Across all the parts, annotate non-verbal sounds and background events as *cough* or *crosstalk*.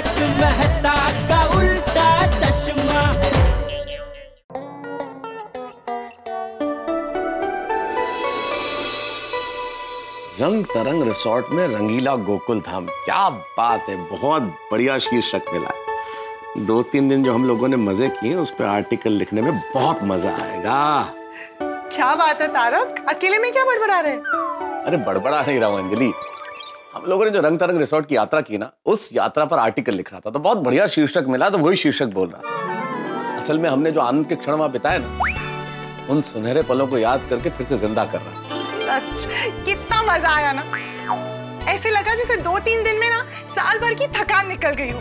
तारक मेहता का उल्टा चश्मा। रंग तरंग रिसोर्ट में रंगीला गोकुल धाम। क्या बात है बहुत बढ़िया शीर्षक मिला। है दो तीन दिन जो हम लोगों ने मज़े किए उस पर आर्टिकल लिखने में बहुत मज़ा आएगा। क्या बात है तारक? अकेले में क्या बड़बड़ा रहे हैं? अरे बड़बड़ा नहीं रहा हूँ अंजलि हम लोगों ने जो रंग तरंग रिसोर्ट की यात्रा की ना उस यात्रा पर आर्टिकल लिख रहा था। तो बहुत बढ़िया शीर्षक मिला तो वही शीर्षक बोल रहा था। असल में हमने जो आनंद के क्षण वहाँ बिताए ना उन सुनहरे पलों को याद करके फिर से ज़िंदा कर रहा। सच? कितना मज़ा आया ना? ऐसे लगा जैसे दो तीन दिन में ना साल भर की थकान निकल गई हो।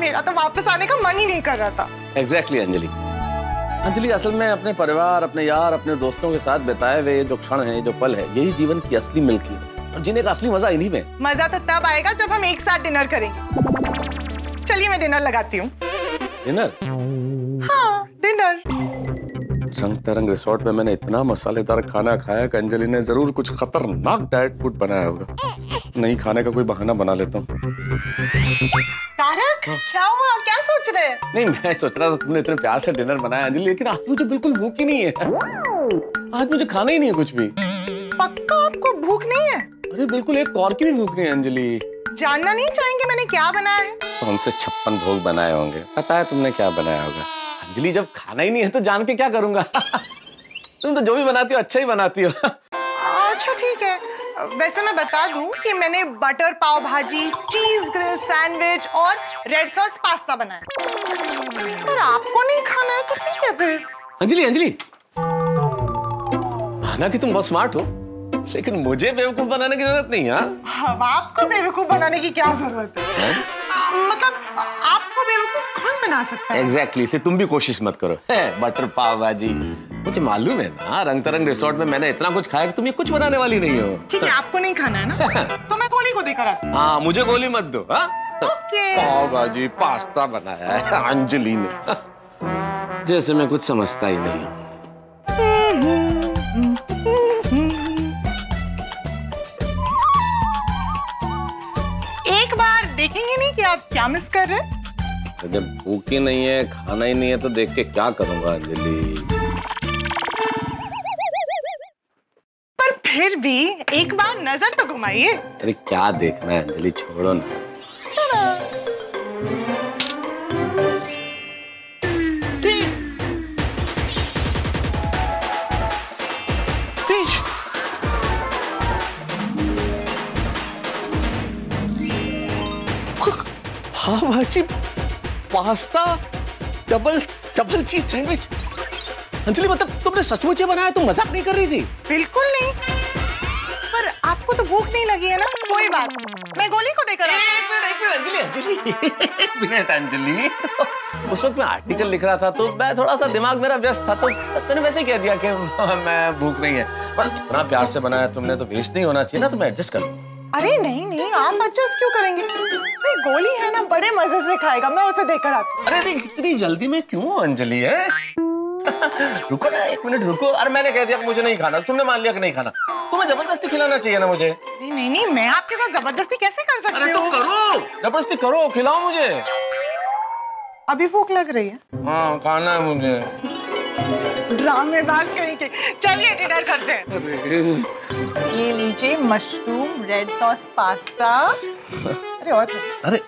मेरा तो वापस आने का मन ही नहीं कर रहा था। Exactly exactly, Anjali. अंजलि असल में अपने परिवार अपने यार अपने दोस्तों के साथ बिताए हुए जो क्षण है जो पल है यही जीवन की असली मिल्की है। और जीने का असली मज़ा इन्हीं में। मज़ा तो तब आएगा जब हम एक साथ डिनर करेंगे। चलिए मैं डिनर लगाती हूँ। डिनर? हाँ डिनर। रंग तरंग रिसोर्ट में मैंने इतना मसालेदार खाना खाया कि अंजलि ने ज़रूर कुछ खतरनाक डाइट फ़ूड बनाया होगा। नहीं खाने का कोई बहाना बना लेता हूँ। तारक क्या हुआ? क्या सोच रहे हैं? नहीं मैं सोच रहा था तुमने इतने प्यार से डिनर बनाया अंजलि लेकिन आज मुझे बिल्कुल भूख ही नहीं है। आज मुझे खाना ही नहीं है कुछ भी। पक्का आपको भूख नहीं है? अरे बिल्कुल एक और की भी भूख नहीं अंजलि। जानना नहीं चाहेंगे मैंने क्या बनाया है? कौन से छप्पन भोग बनाए होंगे। पता है तुमने क्या बनाया होगा? अंजलि जब खाना ही नहीं है तो जान के क्या करूँगा? *laughs* तुम तो जो भी बनाती हो अच्छा ही बनाती हो। अच्छा ठीक है। वैसे मैं बता दूँ कि मैंने butter pav bhaji cheese grill sandwich और रेड सॉस पास्ता बनाया। पर आपको नहीं खाना है तो ठीक है फिर। अंजलि अंजलि। माना कि तुम बहुत स्मार्ट हो। लेकिन मुझे बेवकूफ़ बनाने की ज़रूरत नहीं है? हाँ? अब आपको बेवकूफ़ बनाने की क्या ज़रूरत है? आ, मतलब आपको बेवकूफ़ कौन बना सकता है? एग्जैक्टली exactly, तुम भी कोशिश मत करो। है, *laughs* बटर पाव भाजी। मुझे मालूम है ना रंग तरंग रिसोर्ट में मैंने इतना कुछ खाया कि तुम ये कुछ बनाने वाली नहीं हो। ठीक है आपको नहीं खाना है ना? *laughs* तो मैं गोली को देकर हूँ। हाँ मुझे गोली मत दो हाँ? ओके। पाव भाजी पास्ता बनाया है अंजलि ने। जैसे मैं कुछ समझता ही नहीं एक बार देखेंगे नहीं कि आप क्या मिस कर रहे हैं? जब भूख ही नहीं है खाना ही नहीं है तो देख के क्या करूँगा अंजलि? पर फिर भी एक बार नज़र तो घुमाइए। अरे क्या देखना है अंजलि? छोड़ो ना। Pav pasta double double cheese sandwich Anjali मतलब तुमने सचमुच ये बनाया तुम मज़ाक नहीं कर रही थी? बिल्कुल नहीं। पर आपको तो भूख नहीं लगी है ना? कोई बात मैं गोली को देकर एक मिनट एक मिनट अंजलि अंजलि। *laughs* एक मिनट अंजलि। उस वक्त मैं आर्टिकल लिख रहा था तो मैं थोड़ा सा दिमाग मेरा व्यस्त था तो मैंने वैसे कह दिया कि *laughs* मैं भूख नहीं है। पर इतना प्यार से बनाया तुमने तो वेस्ट नहीं होना चाहिए ना तो मैं एडजस्ट कर लूँ। अरे नहीं नहीं आप एडजस्ट क्यों करेंगे? नहीं गोली है ना बड़े मज़े से खाएगा मैं उसे देकर आती अरे नहीं इतनी जल्दी में क्यों अंजलि है? *laughs* रुको ना एक मिनट रुको। अरे मैंने कह दिया कि मुझे नहीं खाना तुमने मान लिया कि नहीं खाना। तुम्हें ज़बरदस्ती खिलाना चाहिए ना मुझे? नहीं नहीं नहीं मैं आपके साथ ज़बरदस्ती कैसे कर सकती अरे तुम करो ज़बरदस्ती करो खिलाओ मुझे। अभी भूख लग रही है। हाँ खाना है मुझे। ड्रामेबाज कहीं के चलिए डिनर करते हैं। ये लीजिए मशरूम रेड सॉस पास्ता अरे और अरे।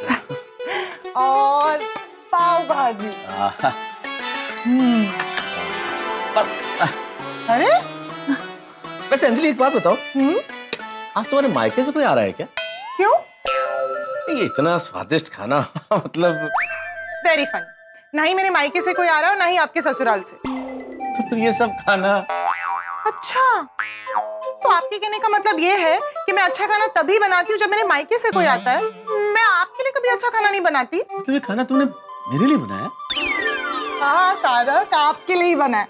और पाव भाजी। अरे? वैसे अंजलि एक बात बताओ। हम्म? आज तुम्हारे मायके से कोई आ रहा है क्या? क्यों? ये इतना स्वादिष्ट खाना *laughs* मतलब। वेरी फन ना ही मेरे मायके से कोई आ रहा है और ना ही आपके ससुराल से। तो ये सब खाना? अच्छा। तो आपके कहने का मतलब ये है कि मैं अच्छा खाना तभी बनाती हूँ जब मेरे मायके से कोई आता है। मैं आपके लिए कभी अच्छा खाना नहीं बनाती। मतलब ये खाना तूने मेरे लिए बनाया? हाँ तारक आपके लिए ही बना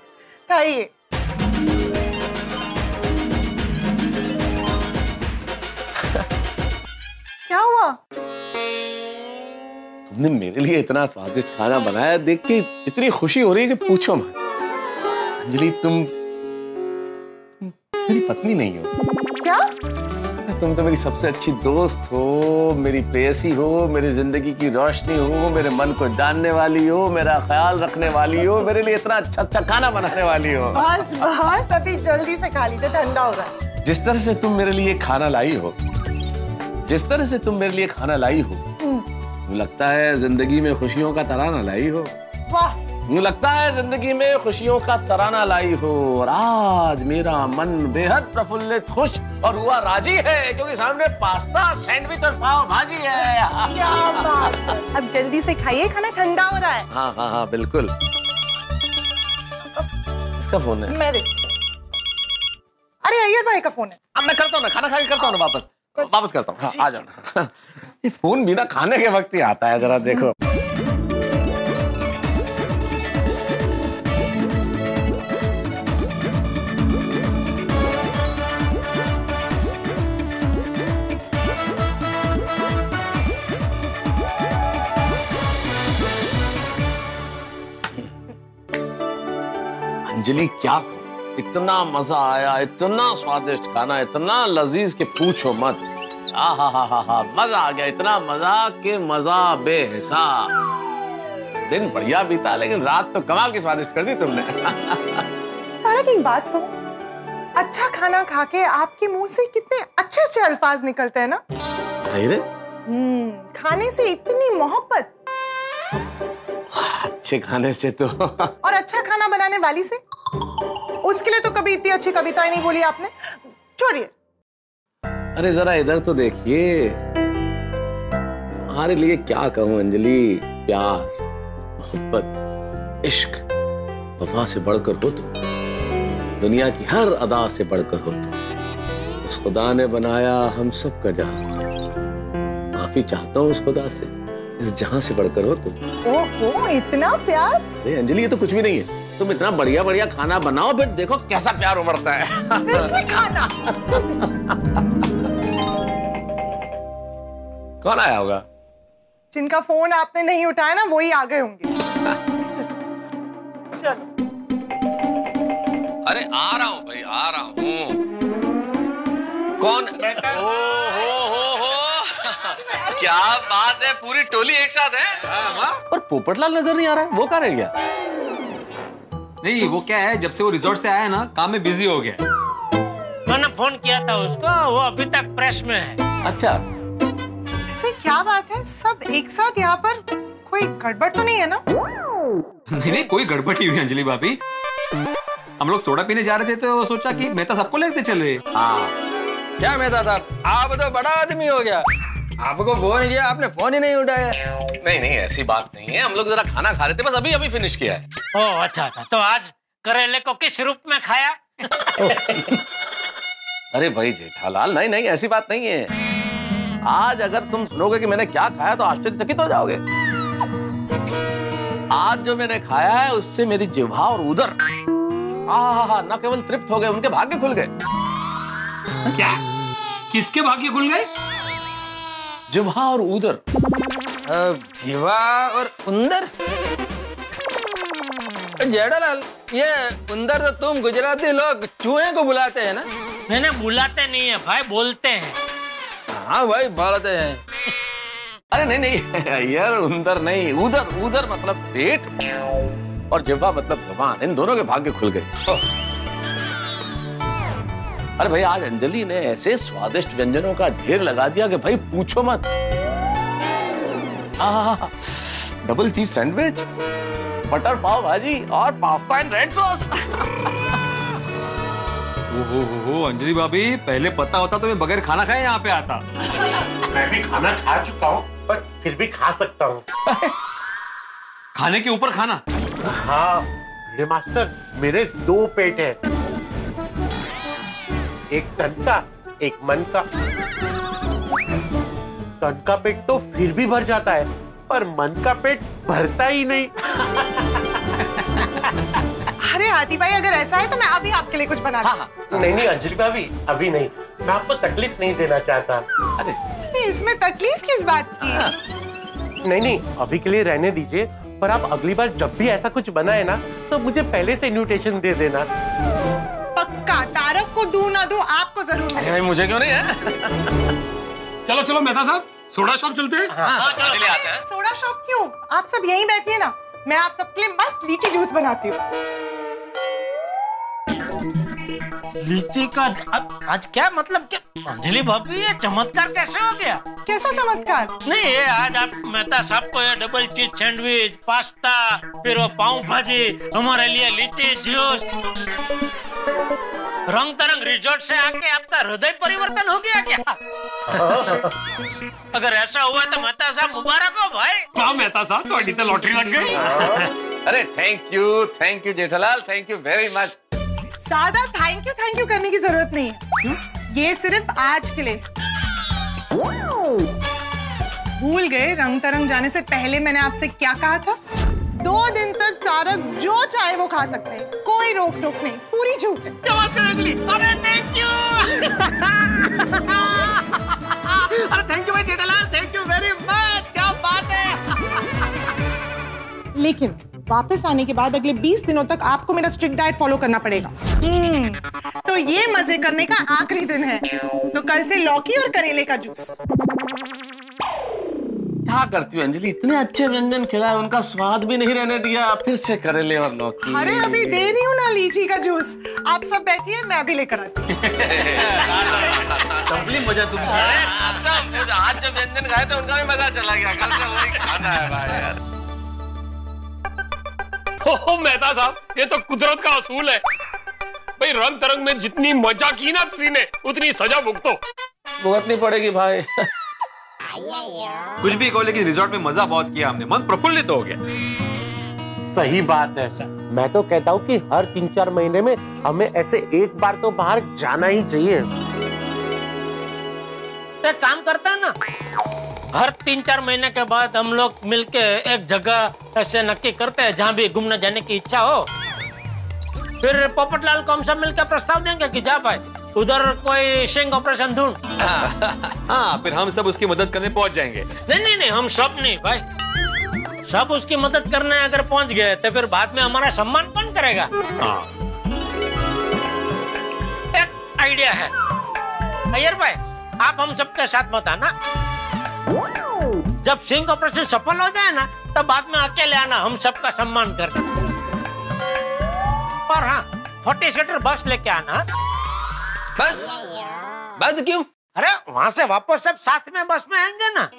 खाइए। क्या हुआ? तुमने मेरे लिए इतना स्वादिष्ट खाना बनाया देख के इतनी खुशी हो रही है कि पूछो मत। अंजलि तुम मेरी पत्नी नहीं हो। क्या? तुम तो मेरी सबसे अच्छी दोस्त हो मेरी प्रेयसी हो मेरी ज़िंदगी की रोशनी हो मेरे मन को जानने वाली हो मेरा ख्याल रखने वाली हो मेरे लिए इतना अच्छा अच्छा खाना बनाने वाली हो। बस बस अभी जल्दी से खा लीजिए ठंडा हो रहा है। जिस तरह से तुम मेरे लिए खाना लाई हो जिस तरह से तुम मेरे लिए खाना लाई हो लगता है ज़िंदगी में खुशियों का तराना लाई हो। वाह मुझे लगता है ज़िंदगी में खुशियों का तराना लाई हो। और आज मेरा मन बेहद प्रफुल्लित खुश और हुआ राज़ी है क्योंकि सामने पास्ता सैंडविच और पाव भाजी है। क्या बात अब जल्दी से खाइए खाना ठंडा हो रहा है। हाँ हाँ हाँ बिल्कुल। इसका फ़ोन है? मैं अरे अय्यर भाई का फ़ोन है। अब मैं करता हूँ ना खाना खा के करता हूँ ना वापस। वापस करता हूँ। हाँ, आ जाओ *laughs* ये फ़ोन बिना खाने के वक्त ही आता है जरा देखो। अंजलि क्या कहूँ? इतना मज़ा आया इतना स्वादिष्ट खाना इतना लजीज के पूछो मत। हा हा हा हा हा मज़ा आ गया इतना मज़ा के मज़ा बेहिसाब। दिन बढ़िया बीता लेकिन रात तो कमाल की स्वादिष्ट कर दी तुमने। *laughs* तारक एक बात कहूँ अच्छा खाना खा के आपके मुँह से कितने अच्छे अच्छे अल्फाज निकलते हैं ना? सही रे। हम्म खाने से इतनी मोहब्बत। अच्छे खाने से तो। और अच्छा खाना बनाने वाली से? उसके लिए तो कभी इतनी अच्छी कविताएँ नहीं बोली आपने। छोड़िए। अरे जरा इधर तो देखिए। तुम्हारे लिए क्या कहूँ अंजलि? प्यार मोहब्बत इश्क वफा से बढ़कर हो तुम। दुनिया की हर अदा से बढ़कर हो तुम। उस खुदा ने बनाया हम सब का जहाँ। माफ़ी चाहता हूँ उस खुदा से इस जहाँ से बढ़कर हो तुम। ओहो इतना प्यार। अरे अंजलि ये तो कुछ भी नहीं है। तुम इतना बढ़िया बढ़िया खाना बनाओ फिर देखो कैसा प्यार उमड़ता है। फिर खाना। कौन आया होगा? जिनका फ़ोन आपने नहीं उठाया ना वही आ गए होंगे। चलो। अरे आ रहा हूँ भाई आ रहा हूँ। कौन? ओ हो हो हो। क्या बात है पूरी टोली एक साथ है। पर पोपटलाल नज़र नहीं आ रहा है वो कहाँ रह गया? नहीं वो क्या है जब से वो रिजोर्ट से आया है ना काम में बिज़ी हो गया। मैंने फ़ोन किया था उसको वो अभी तक प्रेस में है। अच्छा। ऐसे क्या बात है? सब एक साथ यहाँ पर कोई गड़बड़ तो नहीं है ना? नहीं नहीं कोई गड़बड़ ही हुई अंजलि भाभी। हम लोग सोडा पीने जा रहे थे तो सोचा कि मेहता सबको लेते चले। हाँ। क्या मेहता साहब आप तो बड़ा आदमी हो गया। आपको फ़ोन किया आपने फ़ोन ही नहीं उठाया। नहीं नहीं ऐसी बात नहीं है। हम लोग जरा खाना खा रहे थे बस अभी अभी फिनिश किया है। ओ अच्छा अच्छा। तो आज करेले को किस रूप में खाया? *laughs* अरे भाई जेठालाल नहीं नहीं ऐसी बात नहीं है। आज अगर तुम सुनोगे कि मैंने क्या खाया तो आश्चर्यचकित हो जाओगे। आज जो मैंने खाया है उससे मेरी जिह्वा और उदर। आहा न केवल तृप्त हो गए उनके भाग्य खुल गए। क्या? किसके भाग्य खुल गए? जिह्वा और उदर। जीवा और उंदर? जेठालाल ये उंदर तो तुम गुजराती लोग चूहे को बुलाते हैं ना? मैंने बुलाते नहीं है भाई बोलते हैं। हाँ भाई बोलते हैं। अरे नहीं नहीं यार उंदर नहीं उधर उधर मतलब पेट और जिह्वा मतलब जबान इन दोनों के भाग्य खुल गए। अरे भाई आज अंजलि ने ऐसे स्वादिष्ट व्यंजनों का ढेर लगा दिया कि भाई पूछो मत। Double cheese sandwich butter pav bhaji और पास्ता एंड रेड सॉस ओ हो हो हो अंजलि भाभी पहले पता होता तो मैं बगैर खाना खाए यहाँ पे आता। मैं भी खाना खा चुका हूँ पर फिर भी खा सकता हूँ। खाने के ऊपर खाना? हाँ मास्टर मेरे दो पेट हैं। एक तन का एक मन का। तन का पेट तो फिर भी भर जाता है पर मन का पेट भरता ही नहीं। अरे हाथी भाई अगर ऐसा है तो मैं अभी आपके लिए कुछ बना हाँ, हाँ। नहीं नहीं अंजलि भाभी अभी नहीं। मैं आपको तकलीफ़ नहीं देना चाहता। अरे। इसमें तकलीफ़ किस बात की? हाँ। नहीं नहीं अभी के लिए रहने दीजिए पर आप अगली बार जब भी ऐसा कुछ बनाए ना तो मुझे पहले से इन्विटेशन दे देना। दू आपको ज़रूर मिलेगा। भाई मुझे क्यों नहीं है? चलो चलो मेहता साहब सोडा शॉप चलते हैं? हाँ, हाँ, है। सोडा शॉप क्यों? आप सब यहीं बैठिए ना। मैं आप सबके लिए मस्त लीची जूस बनाती हूँ। लीची का आज, आज क्या मतलब क्या अंजलि भाभी ये चमत्कार कैसे हो गया? कैसा चमत्कार? नहीं ये आज आप मेहता साहब को ये डबल चीज़ सैंडविच पास्ता फिर वो पाव भाजी हमारे लिए लीची जूस। रंग तरंग रिजॉर्ट से आके आपका हृदय परिवर्तन हो गया क्या? अगर ऐसा हुआ तो मेहता साहब मुबारक हो भाई। क्या मेहता साहब थोड़ी तो लॉटरी लग गई अरे thank you thank you Jethalal thank you very much ज़्यादा थैंक यू थैंक यू करने की ज़रूरत नहीं है। ये सिर्फ़ आज के लिए। भूल गए रंग तरंग जाने से पहले मैंने आपसे क्या कहा था? दो दिन तक तारक जो चाहे वो खा सकते हैं। कोई रोक टोक नहीं पूरी छूट है। अरे थैंक यू *laughs* अरे थैंक यू भाई Jethalal thank you very much क्या बात है? लेकिन वापस आने के बाद अगले 20 दिनों तक आपको मेरा स्ट्रिक्ट डाइट फॉलो करना पड़ेगा। हम्म, तो ये मज़े करने का आखिरी दिन है। तो कल से लौकी और करेले का जूस। क्या करती हूँ अंजलि? इतने अच्छे व्यंजन खिलाए उनका स्वाद भी नहीं रहने दिया। फिर से करेले और लौकी अरे अभी दे रही हूँ ना लीची का जूस। आप सब बैठिए मैं अभी लेकर आती हूँ। मज़ा तुमची आज जो व्यंजन खाए थे उनका भी मज़ा चला गया। कल से वही खाना है भाई यार। ओह मेहता साहब ये तो कुदरत का असूल है। भाई रंग तरंग में जितनी मज़ा की ना किसी ने उतनी सजा भुगतो। भुगतनी पड़ेगी भाई। कुछ भी कहो लेकिन रिजॉर्ट में मज़ा बहुत किया हमने। मन प्रफुल्लित हो गया। सही बात है। मैं तो कहता हूँ कि हर तीन चार महीने में हमें ऐसे एक बार तो बाहर जाना ही चाहिए। एक काम करता है ना हर तीन चार महीने के बाद हम लोग मिलके एक जगह ऐसे नक्की करते हैं जहाँ भी घूमने जाने की इच्छा हो। फिर पोपटलाल को हम सब मिलकर प्रस्ताव देंगे कि जा भाई उधर कोई शेंग ऑपरेशन ढूंढ। *laughs* हाँ फिर हम सब उसकी मदद करने पहुँच जाएँगे। नहीं नहीं नहीं हम सब नहीं भाई। सब उसकी मदद करने अगर पहुँच गए तो फिर बाद में हमारा सम्मान कौन करेगा? हाँ। एक आइडिया है। अय्यर भाई आप हम सबके साथ मत आना। जब सिंह ऑपरेशन सफल हो जाए ना तब बाद में अकेले आना हम सबका सम्मान करना और हाँ फोर्टी सीटर बस लेके आना। बस। बस क्यों? अरे वहाँ से वापस सब साथ में बस में आएँगे ना।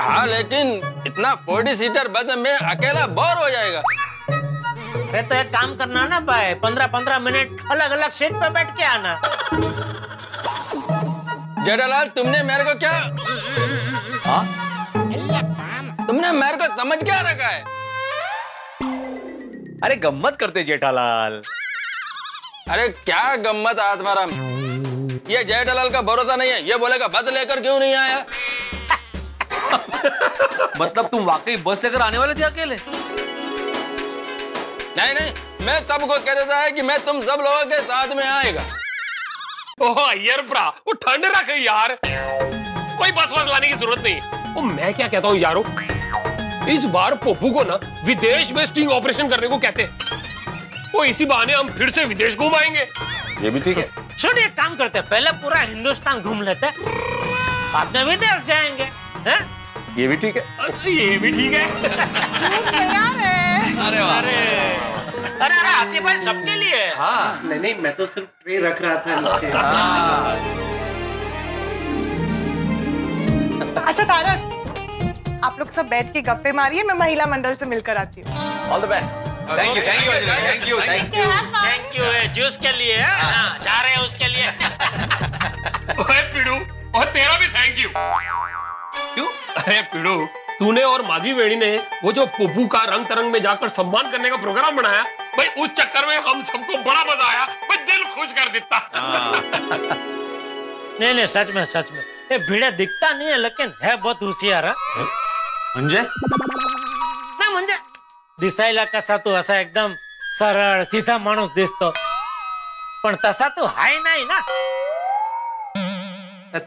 हाँ लेकिन इतना फोर्टी सीटर बस में अकेला बोर हो जाएगा। अरे तो एक काम करना ना भाई पंद्रह पंद्रह मिनट अलग अलग सीट पे बैठ के आना। जेठालाल तुमने मेरे को क्या हाँ? तुमने मेरे को समझ क्या रखा है? अरे गम्मत करते जेठालाल अरे क्या गम्मत आत्माराम ये जेठालाल का भरोसा नहीं है। ये बोलेगा बस लेकर क्यों नहीं आया? *laughs* मतलब तुम वाकई बस लेकर आने वाले थे अकेले? नहीं नहीं मैं सबको कह देता है कि मैं तुम सब लोगों के साथ में आएगा। ओह वो ठंड रख यार। कोई बस बस लाने की ज़रूरत नहीं। ओ मैं क्या कहता हूँ यारो? इस बार पप्पू को ना विदेश में स्टिंग ऑपरेशन करने को कहते हैं। वो इसी बहाने हम फिर से विदेश घुमाएँगे ये भी ठीक है। सुन एक काम करते हैं पहले पूरा हिंदुस्तान घूम लेते हैं बाद में विदेश जाएँगे हैं? ये भी ठीक है। ये भी ठीक है। है। अरे अरे अरे हाथी भाई सबके लिए। हाँ। नहीं नहीं मैं तो सिर्फ़ ट्रे रख रहा था नीचे। अच्छा तारक आप लोग सब बैठ के गप्पे मारिए मैं महिला मंडल से मिलकर आती हूँ। All the best thank you thank you thank you thank you thank you juice के लिए हाँ? हाँ, जा रहे हैं उसके लिए। *laughs* ओए पिड़ू और तेरा भी थैंक यू क्यों? अरे पिड़ू तूने और माधवी वेणी ने वो जो पप्पू का रंग तरंग में जाकर सम्मान करने का प्रोग्राम बनाया भाई उस चक्कर में हम सबको बड़ा मज़ा आया भाई दिल खुश कर देता। नहीं नहीं सच में सच में। ये भिड़े दिखता नहीं है लेकिन है बहुत होशियार हाँ? म्हणजे ना म्हणजे दिसायला कसा तू असा एकदम सरळ सीधा माणूस दिसतो. पण तसा तू हाय नाही ना.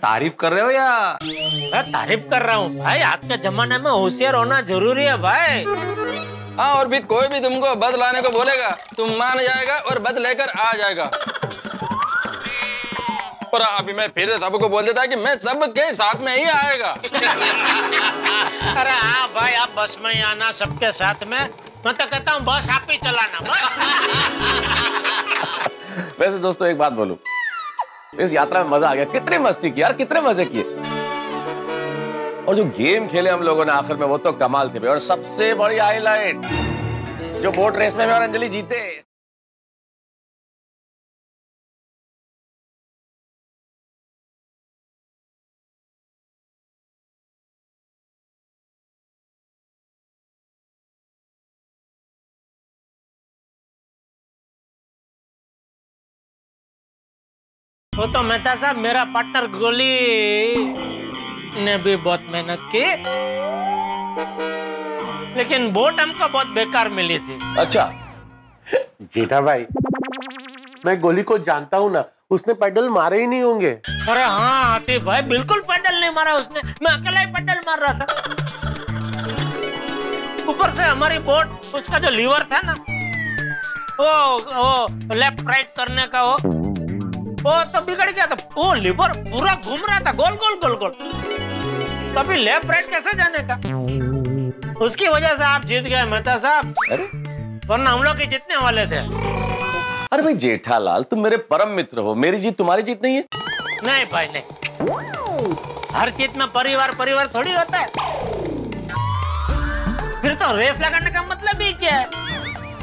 तारीफ़ कर रहे हो या? मैं तारीफ़ कर रहा हूँ. भाई आज के जमाने में होशियार होना ज़रूरी है भाई. हाँ और भी कोई भी तुमको बस लाने को बोलेगा तुम मान जाएगा और बस लेकर आ जाएगा। और अभी मैं फिर सबको बोल देता कि मैं सबके साथ में ही आएगा। *laughs* अरे हाँ भाई आप बस में ही आना सबके साथ में। मैं तो कहता हूँ, बस आप ही चलाना, बस। *laughs* वैसे दोस्तों, एक बात बोलू। इस यात्रा में मज़ा आ गया। कितनी मस्ती की यार, कितने मज़े किए। और जो गेम खेले हम लोगों ने आखिर में, वो तो कमाल थे और सबसे बड़ी हाईलाइट, जो बोट रेस में मैं और अंजलि जीते। वो तो मेहता साहब मेरा पार्टनर गोली ने भी बहुत मेहनत की। लेकिन बोट हमको बहुत बेकार मिली थी। अच्छा जेठा भाई मैं गोली को जानता हूँ ना उसने पैडल मारे ही नहीं होंगे। अरे हाँ आतिफ भाई बिल्कुल पैडल नहीं मारा उसने। मैं अकेला ही पेडल मार रहा था। ऊपर से हमारी बोट उसका जो लीवर था ना वो वो लेफ़्ट राइट करने का वो वो तो बिगड़ गया था। वो लीवर पूरा घूम रहा था। गोल गोल गोल गोल। तो लेफ़्ट राइट कैसे जाने का? उसकी वजह से आप जीत गए मेहता साहब। वरना हम लोग जीतने वाले थे। अरे भाई जेठालाल तुम मेरे परम मित्र हो। मेरी जीत तुम्हारी जीत नहीं है। नहीं भाई नहीं। हर चीज़ में परिवार परिवार थोड़ी होता है। फिर तो रेस लगाने का मतलब ही क्या है?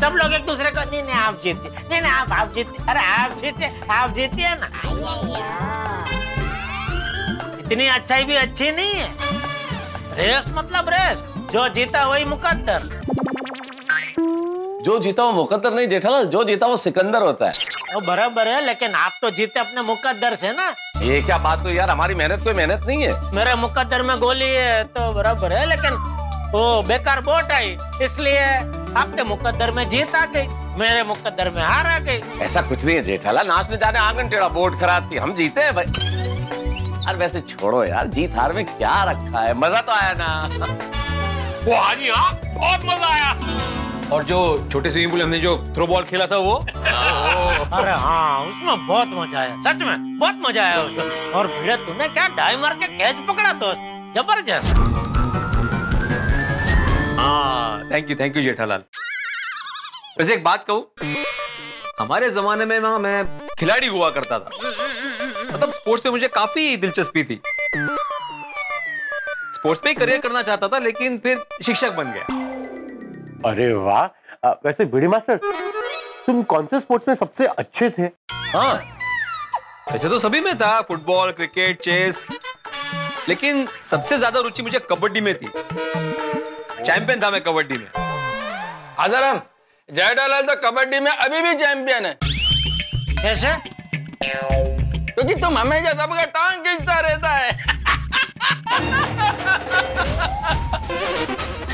सब लोग एक दूसरे को नहीं नहीं आप जीते नहीं नहीं आप आप जीते अरे आप जीते आप जीतिए ना। इतनी अच्छाई भी अच्छी नहीं है। रेस मतलब रेस जो जीता वही मुकद्दर। जो जीता वो मुकद्दर नहीं जेठालाल जो जीता वो सिकंदर होता है। वो बराबर है लेकिन आप तो जीते अपने मुकद्दर से ना। ये क्या बात हुई यार हमारी मेहनत कोई मेहनत नहीं है। मेरे मुकद्दर में गोली है तो बराबर है लेकिन वो बेकार बोट आई इसलिए आपके मुकद्दर में जीत आ गई मेरे मुकद्दर में हार आ गई। ऐसा कुछ नहीं है जेठालाल नाचने जाने आँगन टेढ़ा बोर्ड खराब थी हम जीते हैं भाई। यार वैसे छोड़ो यार जीत हार में क्या रखा है मज़ा तो आया ना। वो हाँ जी हाँ बहुत मज़ा आया। और जो छोटे स्विमिंग पूल हमने जो थ्रो बॉल खेला था वो? *laughs* अरे हाँ उसमें बहुत मज़ा आया सच में बहुत मज़ा आया उसमें। और भिड़े तूने क्या डाई मार के कैच पकड़ा दोस्त? ज़बरदस्त। हाँ thank you thank you Jethalal. वैसे एक बात कहूँ हमारे जमाने में ना मैं खिलाड़ी हुआ करता था। मतलब स्पोर्ट्स में मुझे काफ़ी दिलचस्पी थी। स्पोर्ट्स में ही करियर करना चाहता था लेकिन फिर शिक्षक बन गया। अरे वाह वैसे बीड़ी मास्टर तुम कौन से स्पोर्ट्स में सबसे अच्छे थे? हाँ वैसे तो सभी में था फुटबॉल क्रिकेट चेस लेकिन सबसे ज़्यादा रुचि मुझे कबड्डी में थी। चैंपियन था मैं कबड्डी में। आजाराम जयटालाल तो कबड्डी में अभी भी चैंपियन है। कैसे? क्योंकि तुम हमेशा सबका टांग खींचता रहता है। *laughs*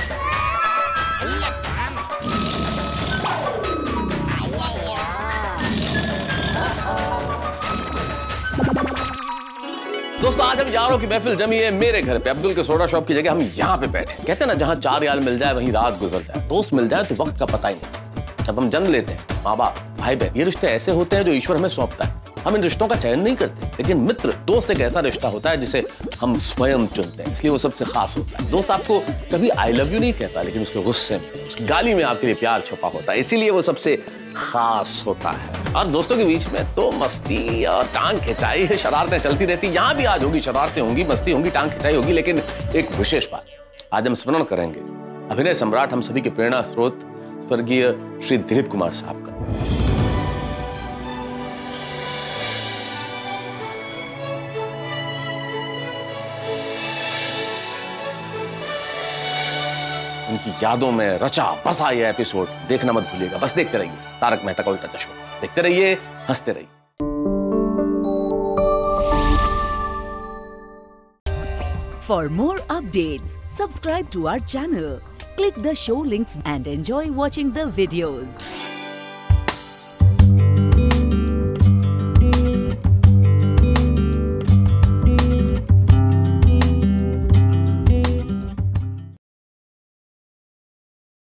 दोस्तों, आज हम यारों की महफिल जमी है मेरे घर पे, अब्दुल के सोडा शॉप की जगह हम यहाँ पे बैठे कहते हैं ना, जहाँ चार यार मिल जाए, वहीं रात गुजर जाए। दोस्त मिल जाए तो वक्त का पता ही नहीं। जब हम जन्म लेते हैं माँ बाप भाई बहन ये रिश्ते ऐसे होते हैं जो ईश्वर हमें सौंपता है। हम इन रिश्तों का चयन नहीं करते, लेकिन मित्र, दोस्त एक ऐसा रिश्ता होता है जिसे हम स्वयं चुनते हैं, इसलिए वो सबसे खास होता है। दोस्त, आपको कभी आई लव यू नहीं कहता, लेकिन उसके गुस्से में, उसकी गाली में आपके लिए प्यार छुपा होता है, इसीलिए वो सबसे खास होता है। और दोस्तों के बीच में तो मस्ती और टांग खिंचाई शरारतें चलती रहती। यहाँ भी आज होगी, शरारतें होंगी, मस्ती होंगी, टांग खिंचाई होगी, लेकिन एक विशेष बात, आज हम स्मरण करेंगे। अभिनय सम्राट हम सभी के प्रेरणा स्रोत, स्वर्गीय श्री दिलीप कुमार साहब का। उनकी यादों में रचा बसा यह एपिसोड देखना मत भूलिएगा बस देखते रहिए तारक मेहता का उल्टा चश्मा देखते रहिए हँसते रहिए For more updates, subscribe to our channel, click the show links and enjoy watching the videos.